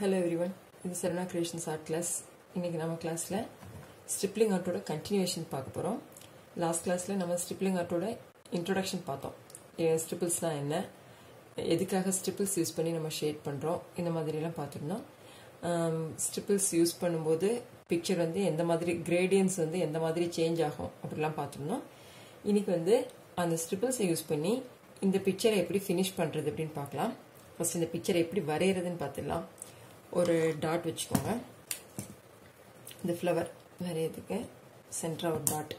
Hello everyone இது சரணா creations art class இன்றைக்கி நம்ம கிளாஸில் ஸ்ட்ரிப்ளிங் ஆர்ட்டோட கண்டினியூஷன் பார்க்க போகிறோம் லாஸ்ட் கிளாஸில் நம்ம ஸ்ட்ரிப்ளிங் ஆர்ட்டோட இன்ட்ரொடக்ஷன் பார்த்தோம். ஸ்ட்ரிப்பிள்ஸ்னால் என்ன? எதுக்காக ஸ்ட்ரிப்பிள்ஸ் யூஸ் பண்ணி நம்ம ஷேட் பண்ணுறோம் இந்த மாதிரிலாம் பார்த்துருந்தோம். ஸ்ட்ரிப்பிள்ஸ் யூஸ் பண்ணும்போது பிக்சர் வந்து எந்த மாதிரி கிரேடியன்ஸ் வந்து எந்த மாதிரி சேஞ்ச் ஆகும் அப்படிலாம் பார்த்துருந்தோம். இன்றைக்கி வந்து அந்த ஸ்ட்ரிப்பிள்ஸை யூஸ் பண்ணி இந்த பிக்சரை எப்படி ஃபினிஷ் பண்ணுறது அப்படின்னு பார்க்கலாம். ஃபர்ஸ்ட் இந்த பிக்சரை எப்படி வரைகிறதுன்னு பார்த்துடலாம். ஒரு டாட் வச்சுக்கோங்க. இந்த ஃப்ளவர் வரைகிறதுக்கு சென்டராக ஒரு டாட்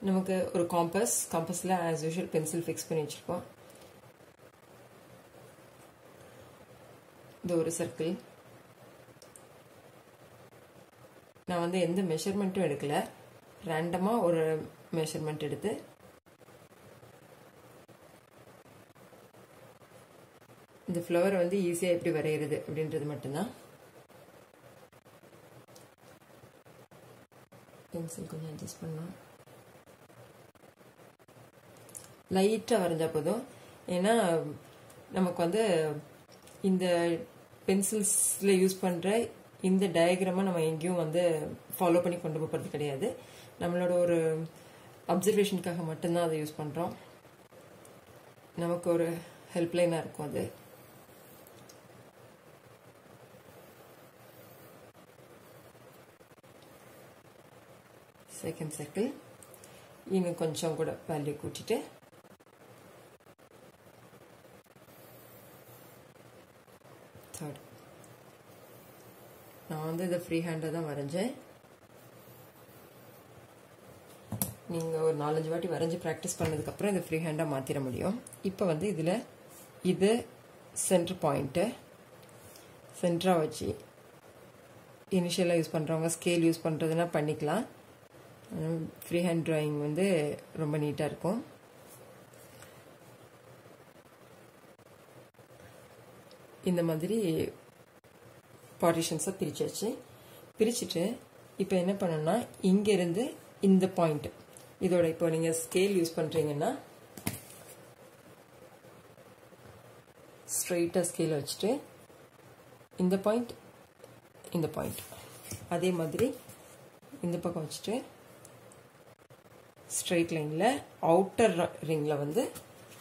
நமக்கு ஒரு காம்பஸ் காம்பஸில் ஆஸ் யூஷுவல் பென்சில் ஃபிக்ஸ் பண்ணி வச்சுருக்கோம் இது ஒரு சர்க்கிள் நான் வந்து எந்த மெஷர்மெண்ட்டும் எடுக்கல. ரேண்டமாக ஒரு மெஷர்மெண்ட் எடுத்து இந்த ஃப்ளவரை வந்து ஈஸியாக எப்படி வரைகிறது அப்படின்றது மட்டும்தான். பென்சில் கொஞ்சம் அட்ஜஸ்ட் பண்ணோம் லைட்டாக வரைஞ்சா போதும். ஏன்னா நமக்கு வந்து இந்த பென்சில்ஸில் யூஸ் பண்ணுற இந்த டயக்ராமை நம்ம எங்கேயும் வந்து ஃபாலோ பண்ணி கொண்டு போகிறது கிடையாது. நம்மளோட ஒரு அப்சர்வேஷனுக்காக மட்டும்தான் அதை யூஸ் பண்ணுறோம் நமக்கு ஒரு ஹெல்ப்லைனாக இருக்கும் அது. செகண்ட் சர்க்கிள் இன்னும் கொஞ்சம் கூட வேல்யூ கூட்டிட்டு. தேர்ட் நான் வந்து இதை ஃப்ரீ ஹேண்டாக தான் வரைஞ்சேன். நீங்கள் ஒரு நாலஞ்சு வாட்டி வரைஞ்சி ப்ராக்டிஸ் பண்ணதுக்கப்புறம் இதை ஃப்ரீ ஹேண்டாக மாற்றிட முடியும். இப்போ வந்து இதில் இது சென்டர் பாயிண்ட்டு சென்டராக வச்சு இனிஷியலாக யூஸ் பண்ணுறவங்க ஸ்கேல் யூஸ் பண்ணுறதுனா பண்ணிக்கலாம். ஃப்ரீ ஹேண்ட் ட்ராயிங் வந்து ரொம்ப நீட்டாக இருக்கும். இந்த மாதிரி பார்ட்டிஷன்ஸை பிரிச்சாச்சு. பிரிச்சுட்டு இப்போ என்ன பண்ணணும்னா இங்கேருந்து இந்த பாயிண்ட் இதோட இப்போ நீங்கள் ஸ்கேல் யூஸ் பண்ணுறீங்கன்னா ஸ்ட்ரெயிட்டாக ஸ்கேல் வச்சுட்டு இந்த பாயிண்ட் இந்த பாயிண்ட் அதே மாதிரி இந்த பக்கம் வச்சுட்டு ஸ்ட்ரெயிட் லைனில் அவுட்டர் ரிங்கில் வந்து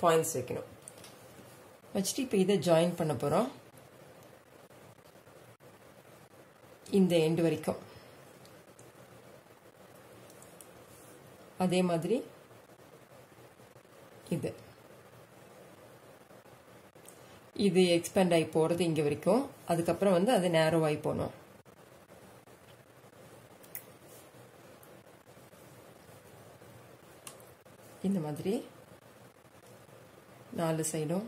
பாயிண்ட்ஸ் வைக்கணும். வச்சுட்டு இப்போ இதை ஜாயின் பண்ண போகிறோம் இந்த எண்டு வரைக்கும். அதே மாதிரி இது. இது எக்ஸ்பேண்ட் ஆகி போகிறது இங்கே வரைக்கும். அதுக்கப்புறம் வந்து அது நேரோ ஆகி போகணும். இந்த மாதிரி நாலு சைடும்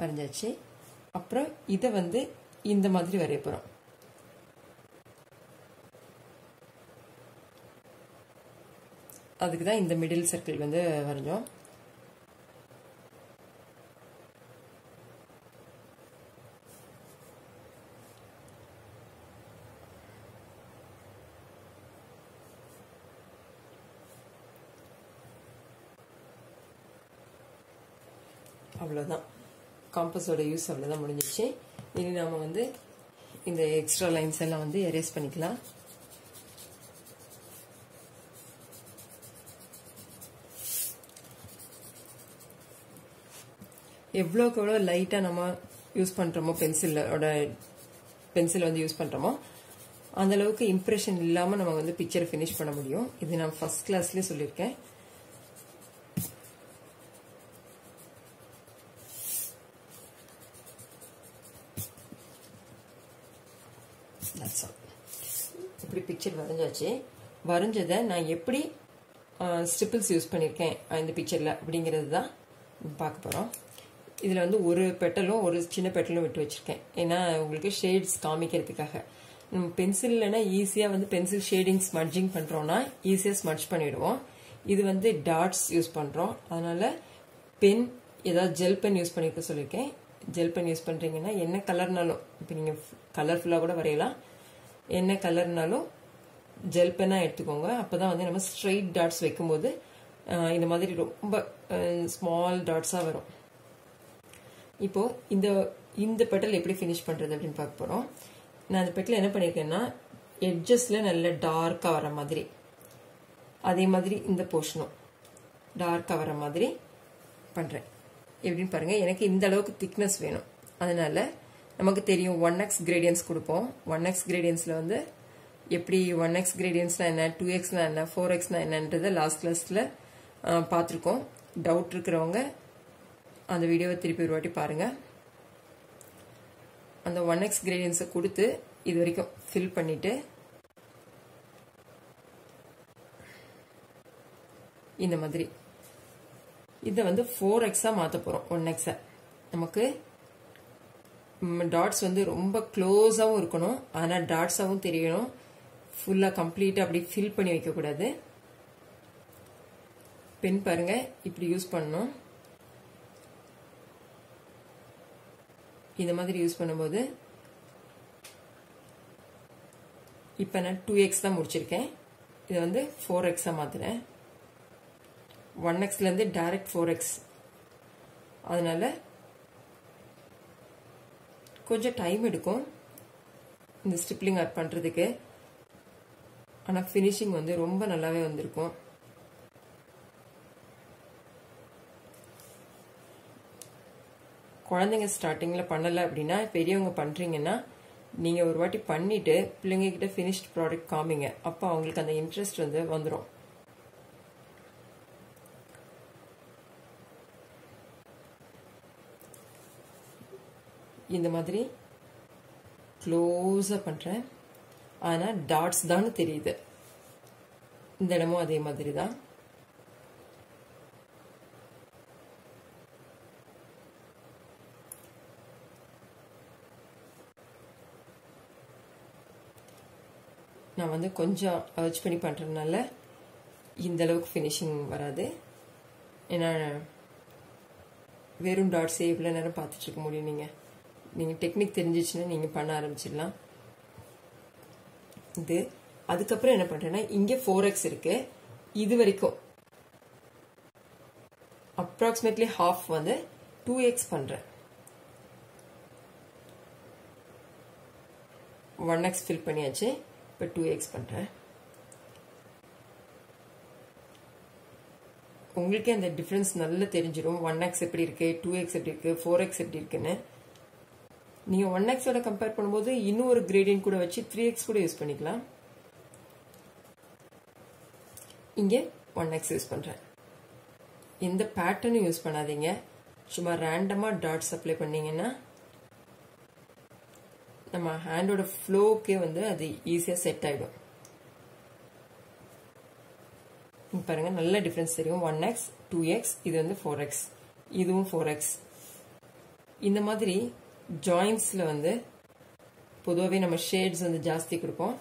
வரைஞ்சாச்சு. அப்புறம் இதை வந்து இந்த மாதிரி வரைய போகிறோம் அதுக்கு தான் இந்த மிடில் சர்க்கிள் வந்து வரைஞ்சோம். அவ்வளோதான் காம்பஸோட யூஸ் அவ்வளோதான் முடிஞ்சிச்சு இனி நாம் வந்து இந்த எக்ஸ்ட்ரா லைன்ஸ் எல்லாம் வந்து எரேஸ் பண்ணிக்கலாம். எவ்வளோக்கு எவ்வளோ லைட்டாக நம்ம யூஸ் பண்ணுறோமோ பென்சிலோட பென்சில் வந்து யூஸ் பண்ணுறோமோ அந்த அளவுக்கு இம்ப்ரெஷன் இல்லாமல் நம்ம வந்து பிக்சரை ஃபினிஷ் பண்ண முடியும். இது நான் ஃபர்ஸ்ட் கிளாஸ்லேயே சொல்லியிருக்கேன். வச்சு வரைஞ்சதை நான் எப்படி ஸ்டிப்பிள்ஸ் யூஸ் பண்ணியிருக்கேன் இந்த பிக்சரில் அப்படிங்கிறது தான் பார்க்க போகிறோம் இதில் வந்து ஒரு பெட்டலும் ஒரு சின்ன பெட்டலும் விட்டு வச்சுருக்கேன். ஏன்னா உங்களுக்கு ஷேட்ஸ் காமிக்கிறதுக்காக. நம்ம பென்சில்னா ஈஸியாக வந்து பென்சில் ஷேடிங் ஸ்மட்ஜிங் பண்ணுறோன்னா ஈஸியாக ஸ்மட்ச் பண்ணிவிடுவோம் இது வந்து டாட்ஸ் யூஸ் பண்ணுறோம் அதனால் பென் ஏதாவது ஜெல் பென் யூஸ் பண்ணிக்க சொல்லியிருக்கேன் ஜெல் பென் யூஸ் பண்ணுறீங்கன்னா என்ன கலர்னாலும் இப்போ நீங்கள் கலர்ஃபுல்லாக கூட வரையலாம். என்ன கலர்னாலும் ஜெல் பென்னாக எடுத்துக்கோங்க. அப்போ தான் வந்து நம்ம ஸ்ட்ரெயிட் டாட்ஸ் வைக்கும்போது இந்த மாதிரி ரொம்ப ஸ்மால் டாட்ஸாக வரும். இப்போது இந்த இந்த பெட்டல் எப்படி ஃபினிஷ் பண்ணுறது அப்படின்னு பார்க்க போகிறோம் நான் அந்த பெட்டில் என்ன பண்ணியிருக்கேன்னா எட்ஜஸில் நல்ல டார்க்காக வர மாதிரி அதே மாதிரி இந்த போர்ஷனும் டார்க்காக வர மாதிரி பண்ணுறேன் எப்படின்னு பாருங்கள் எனக்கு இந்த அளவுக்கு திக்னஸ் வேணும். அதனால் நமக்கு தெரியும் ஒன் எக்ஸ் கிரேடியன்ஸ் கொடுப்போம். ஒன் எக்ஸ் கிரேடியன்ஸில் வந்து எப்படி ஒன் எக்ஸ் கிரேடியன்ஸ்னால் என்ன டூ எக்ஸ்னா என்ன ஃபோர் எக்ஸ்னா என்னன்றதை லாஸ்ட் கிளாஸில் பார்த்துருக்கோம். டவுட் இருக்கிறவங்க அந்த வீடியோவை திருப்பி ஒரு வாட்டி பாருங்கள் அந்த ஒன் எக்ஸ் கிரேடியன்ஸை கொடுத்து இது வரைக்கும் ஃபில் பண்ணிவிட்டு இந்த மாதிரி. இதை வந்து ஃபோர் எக்ஸாக மாற்ற போகிறோம் ஒன் எக்ஸை நமக்கு டாட்ஸ் வந்து ரொம்ப க்ளோஸாகவும் இருக்கணும் ஆனால் டாட்ஸாகவும் தெரியணும். ஃபுல்லாக கம்ப்ளீட்டாக அப்படி ஃபில் பண்ணி வைக்கக்கூடாது. பென் பாருங்க இப்படி யூஸ் பண்ணணும். இந்த மாதிரி யூஸ் பண்ணும்போது இப்போ நான் டூ எக்ஸ் தான் முடிச்சிருக்கேன். இதை வந்து ஃபோர் எக்ஸாக மாற்றுறேன் ஒன் எக்ஸ்லேருந்து டைரக்ட் ஃபோர் எக்ஸ் அதனால் கொஞ்சம் டைம் எடுக்கும். இந்த ஸ்டிப்லிங் ஆர்ட் பண்ணுறதுக்கு ஆனால் ஃபினிஷிங் வந்து ரொம்ப நல்லாவே வந்திருக்கும். குழந்தைங்க ஸ்டார்டிங்கில் பண்ணலை அப்படின்னா பெரியவங்க பண்ணுறீங்கன்னா நீங்கள் ஒரு வாட்டி பண்ணிவிட்டு பிள்ளைங்கக்கிட்ட ஃபினிஷ்ட் ப்ராடக்ட் காமிங்க. அப்போ அவங்களுக்கு அந்த இன்ட்ரெஸ்ட் வந்து வந்துடும் இந்த மாதிரி க்ளோஸாக பண்ணுறேன் ஆனால் டாட்ஸ் தான் தெரியுது. இந்த இடமும் அதே மாதிரி தான் நான் வந்து கொஞ்சம் அர்ச் பண்ணி பண்ணுறதுனால இந்த அளவுக்கு ஃபினிஷிங் வராது. ஏன்னா வெறும் டாட்ஸே இவ்வளோ நேரம் பார்த்துட்ருக்க முடியும் நீங்கள் நீங்கள் டெக்னிக் தெரிஞ்சிச்சுன்னா நீங்கள் பண்ண ஆரம்பிச்சிடலாம். இது. அதுக்கப்புறம் என்ன பண்றேன்னா இங்க ஃபோர் எக்ஸ் இருக்கு. இது வரைக்கும் அப்ராக்சிமேட்லி ஹாஃப் வந்து டூ எக்ஸ் பண்றேன். ஒன் எக்ஸ் ஃபில் பண்ணியாச்சு. இப்போ டூ எக்ஸ் பண்றேன். உங்களுக்கே அந்த டிஃப்ரென்ஸ் நல்லா தெரிஞ்சிடும் ஒன் எக்ஸ் எப்படி இருக்கு டூ எக்ஸ் எப்படி இருக்கு ஃபோர் எக்ஸ் எப்படி இருக்குன்னு. நீங்கள் ஒன் எக்ஸோட கம்பேர் பண்ணும்போது இன்னும் ஒரு கிரேடியன்ட் கூட வச்சு த்ரீ எக்ஸ் கூட யூஸ் பண்ணிக்கலாம். இங்கே ஒன் எக்ஸ் யூஸ் பண்ணுறேன் எந்த பேட்டர்னும் யூஸ் பண்ணாதீங்க. சும்மா ரேண்டமாக டாட்ஸ் அப்ளை பண்ணீங்கன்னா நம்ம ஹேண்டோட ஃப்ளோக்கே வந்து அது ஈஸியாக செட் ஆகிடும் பாருங்க நல்ல டிஃப்ரென்ஸ் தெரியும். ஒன் எக்ஸ் டூ எக்ஸ் இது வந்து ஃபோர் எக்ஸ் இதுவும் ஃபோர் எக்ஸ் இந்த மாதிரி ஜாயின்ஸில் வந்து பொதுவாகவே நம்ம ஷேட்ஸ் வந்து ஜாஸ்தி கொடுப்போம்.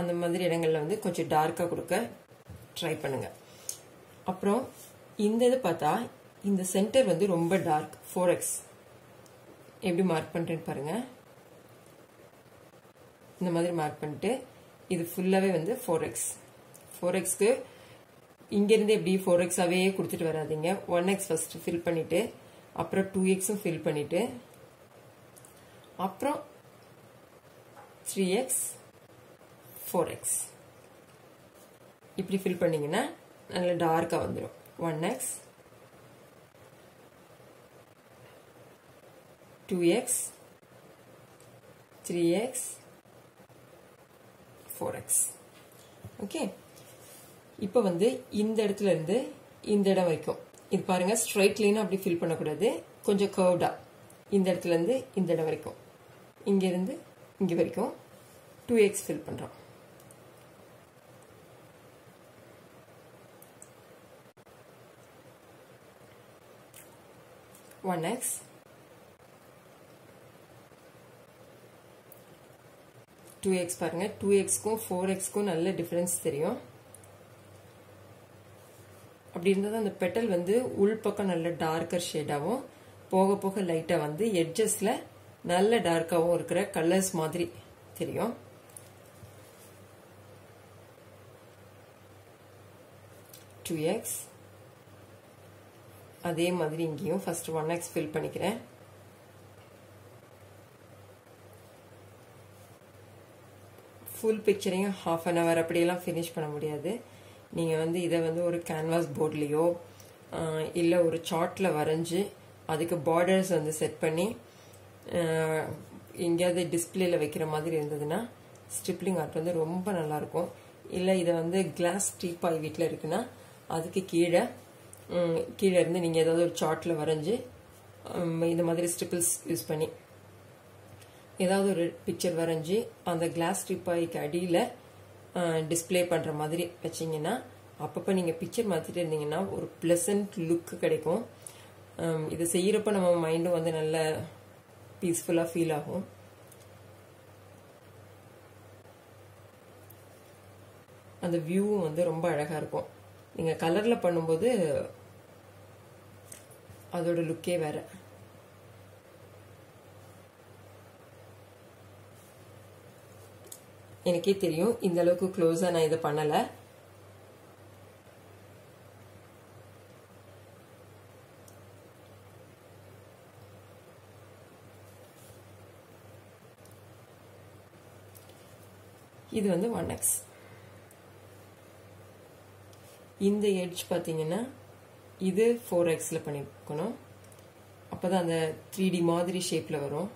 அந்த மாதிரி இடங்களில் வந்து கொஞ்சம் டார்க்காக கொடுக்க ட்ரை பண்ணுங்கள் அப்புறம் இந்த இது பார்த்தா இந்த சென்டர் வந்து ரொம்ப டார்க் ஃபோர் எக்ஸ் எப்படி மார்க் பண்ணுறேன்னு பாருங்கள் இந்த மாதிரி மார்க் பண்ணிட்டு இது ஃபுல்லாகவே வந்து ஃபோர் எக்ஸ் ஃபோர் எக்ஸ்க்கு இங்கேருந்து எப்படி ஃபோர் எக்ஸாகவே கொடுத்துட்டு வராதிங்க. ஒன் எக்ஸ் ஃபஸ்ட்டு ஃபில் பண்ணிவிட்டு அப்புறம் டூ எக்ஸும் ஃபில் பண்ணிவிட்டு அப்புறம் த்ரீ எக்ஸ் ஃபோர் எக்ஸ் இப்படி ஃபில் பண்ணிங்கன்னா நல்ல டார்க்காக வந்துடும் one X two X three X four X okay இப்போ வந்து இந்த இடத்துல இருந்து இந்த இடம் வரைக்கும். இது பாருங்க ஸ்ட்ரைட் லைனாக அப்படி ஃபில் பண்ணக்கூடாது. கொஞ்சம் கர்வ்டா இந்த இடத்துல இருந்து இந்த இடம் வரைக்கும். இங்கேருந்து இங்கே வரைக்கும் டூ எக்ஸ் ஃபில் பண்ணுறோம் ஒன் எக்ஸ் டூ எக்ஸ் பாருங்க. டூ எக்ஸ்க்கும் ஃபோர் எக்ஸ்க்கும் நல்ல டிஃப்ரென்ஸ் தெரியும். அப்படி இருந்தால் அந்த பெட்டல் வந்து உள்பக்கம் நல்ல டார்க்கர் ஷேடாகவும் போக போக லைட்டாக வந்து எட்ஜஸில் நல்ல டார்க்காகவும் இருக்கிற கலர்ஸ் மாதிரி தெரியும். டூ எக்ஸ் அதே மாதிரி இங்கேயும் ஃபர்ஸ்ட் ஒன் எக்ஸ் ஃபில் பண்ணிக்கிறேன். ஃபுல் பிக்சரையும் ஹாஃப் அன் ஹவர் அப்படியெல்லாம் ஃபினிஷ் பண்ண முடியாது. நீங்கள் வந்து இதை வந்து ஒரு கேன்வாஸ் போர்ட்லேயோ இல்லை ஒரு சார்ட்டில் வரைஞ்சி அதுக்கு பார்டர்ஸ் வந்து செட் பண்ணி எங்கேயாவது டிஸ்பிளேல வைக்கிற மாதிரி இருந்ததுன்னா ஸ்ட்ரிப்லிங் ஆர்ட் வந்து ரொம்ப நல்லாயிருக்கும். இல்லை இதை வந்து கிளாஸ் டீப்பாய் வீட்டில் இருக்குன்னா அதுக்கு கீழே கீழே இருந்து நீங்கள் ஏதாவது ஒரு சார்ட்டில் வரைஞ்சி இந்த மாதிரி ஸ்ட்ரிப்பிள்ஸ் யூஸ் பண்ணி ஏதாவது ஒரு பிக்சர் வரைஞ்சி அந்த கிளாஸ் ஸ்ட்ரிப்பாய்க்கு அடியில் டிஸ்ப்ளே பண்ணுற மாதிரி வச்சிங்கன்னா அப்பப்போ நீங்கள் பிக்சர் மாற்றிட்டு இருந்தீங்கன்னா ஒரு ப்ளசன்ட் லுக் கிடைக்கும். இதை செய்கிறப்ப நம்ம மைண்டும் வந்து நல்ல பீஸ்ஃபுல்லாக ஃபீல் ஆகும் அந்த வியூவும் வந்து ரொம்ப அழகாக இருக்கும். நீங்கள் கலரில் பண்ணும்போது அதோட லுக்கே வேற. எனக்கே தெரியும் இந்த அளவுக்கு க்ளோஸாக நான் இதை பண்ணலை. இது வந்து ஒன் எக்ஸ் இந்த எட்ஜ் பார்த்தீங்கன்னா இது ஃபோர் எக்ஸில் பண்ணிக்கணும் அப்போ தான் அந்த த்ரீ டி மாதிரி ஷேப்பில் வரும்.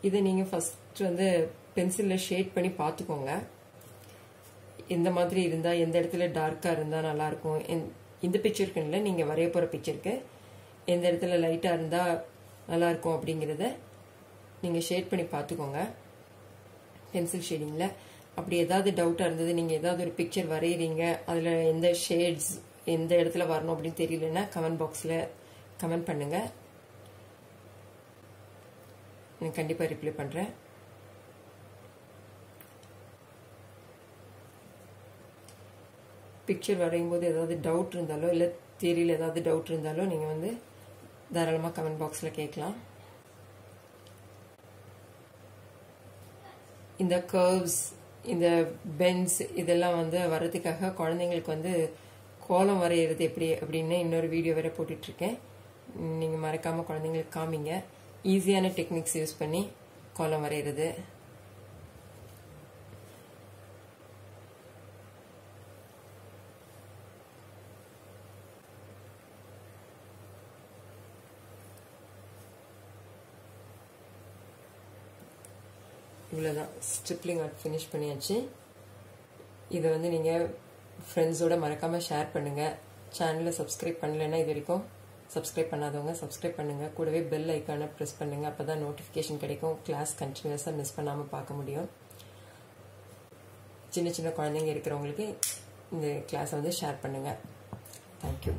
இதை நீங்கள் ஃபஸ்ட் வந்து பென்சிலில் ஷேட் பண்ணி பார்த்துக்கோங்க. எந்த மாதிரி இருந்தால் எந்த இடத்துல டார்க்காக இருந்தால் நல்லாயிருக்கும் எந்- இந்த பிக்சருக்குன்னு இல்லை நீங்கள் வரைய போகிற பிக்சருக்கு எந்த இடத்துல லைட்டாக இருந்தால் நல்லாயிருக்கும் அப்படிங்கிறத நீங்கள் ஷேட் பண்ணி பார்த்துக்கோங்க. பென்சில் ஷேடிங்கில் அப்படி ஏதாவது டவுட்டாக இருந்தது நீங்கள் ஏதாவது ஒரு பிக்சர் வரைகிறீங்க அதில் எந்த ஷேட்ஸ் எந்த இடத்துல வரணும் அப்படின்னு தெரியலன்னா கமெண்ட் பாக்ஸில் கமெண்ட் பண்ணுங்கள் நான் கண்டிப்பாக ரிப்ளை பண்ணுறேன் பிக்சர் வரையும் போது ஏதாவது டவுட் இருந்தாலோ இல்லை தேரியில் ஏதாவது டவுட் இருந்தாலோ நீங்கள் வந்து தாராளமாக கமெண்ட் பாக்ஸில் கேட்கலாம். இந்த கர்வ்ஸ் இந்த பென்ஸ் இதெல்லாம் வந்து வர்றதுக்காக குழந்தைங்களுக்கு வந்து கோலம் வரைகிறது எப்படி அப்படின்னு இன்னொரு வீடியோ வேற போட்டுட்ருக்கேன். நீங்கள் மறக்காமல் குழந்தைங்களுக்கு காமிங்க. ஈஸியான டெக்னிக்ஸ் யூஸ் பண்ணி கோலம் வரைகிறது இவ்வளோதான் ஸ்ட்ரிப்லிங் ஆர்ட் ஃபினிஷ் பண்ணியாச்சு. இதை வந்து நீங்கள் ஃப்ரெண்ட்ஸோட மறக்காமல் ஷேர் பண்ணுங்கள் சேனலை சப்ஸ்கிரைப் பண்ணலைன்னா இது வரைக்கும் சப்ஸ்கிரைப் பண்ணாதவங்க சப்ஸ்கிரைப் பண்ணுங்கள் கூடவே பெல் ஐக்கானை ப்ரெஸ் பண்ணுங்கள் அப்போ தான் நோட்டிஃபிகேஷன் கிடைக்கும் கிளாஸ் கண்டினியூஸாக மிஸ் பண்ணாமல் பார்க்க முடியும். சின்ன சின்ன குழந்தைங்க இருக்கிறவங்களுக்கு இந்த கிளாஸை வந்து ஷேர் பண்ணுங்கள் தேங்க்யூ